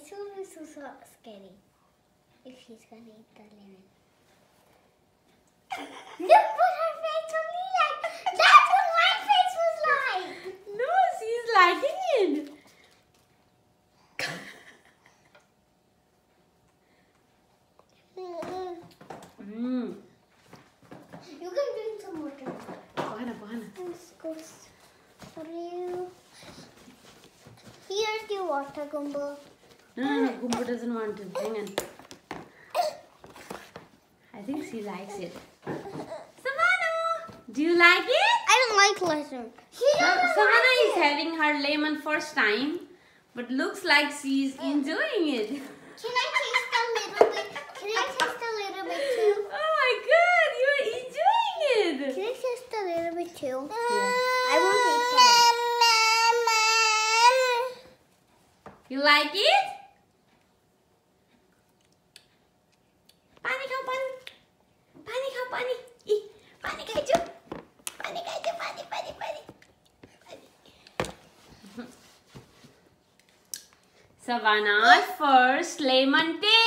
face will be so, scary if she's gonna eat the lemon. Look what her face be like. That's what my face was like. No, she's liking it. Mm. You can drink some water. This goes for you. Here's your water, Gumbo. No, no, no. Gumbo doesn't want to. Hang on. I think she likes it. Savannah! Do you like it? I don't like lemon. Savannah like is it. having her lemon first time, but looks like she's enjoying it. Can I taste a little bit? Can I taste a little bit too? Oh my god, you're enjoying it! Can I taste a little bit too? Yeah. I won't eat it. You like it? Savannah's first lemon tea.